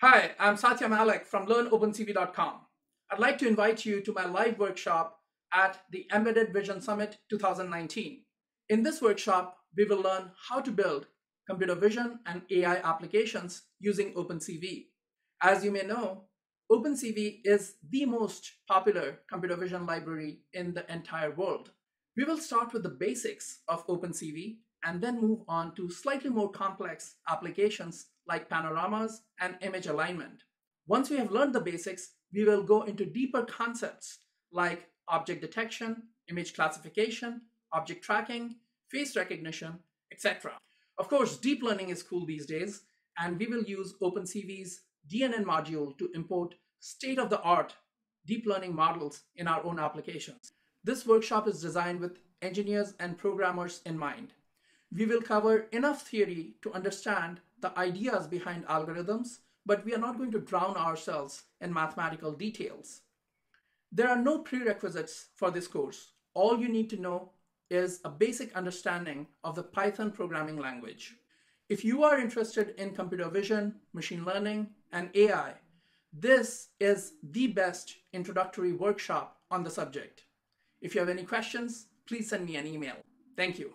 Hi, I'm Satya Mallick from LearnOpenCV.com. I'd like to invite you to my live workshop at the Embedded Vision Summit 2019. In this workshop, we will learn how to build computer vision and AI applications using OpenCV. As you may know, OpenCV is the most popular computer vision library in the entire world. We will start with the basics of OpenCV and then move on to slightly more complex applications like panoramas and image alignment. Once we have learned the basics, we will go into deeper concepts like object detection, image classification, object tracking, face recognition, etc. Of course, deep learning is cool these days, and we will use OpenCV's DNN module to import state-of-the-art deep learning models in our own applications. This workshop is designed with engineers and programmers in mind. We will cover enough theory to understand the ideas behind algorithms, but we are not going to drown ourselves in mathematical details. There are no prerequisites for this course. All you need to know is a basic understanding of the Python programming language. If you are interested in computer vision, machine learning, and AI, this is the best introductory workshop on the subject. If you have any questions, please send me an email. Thank you.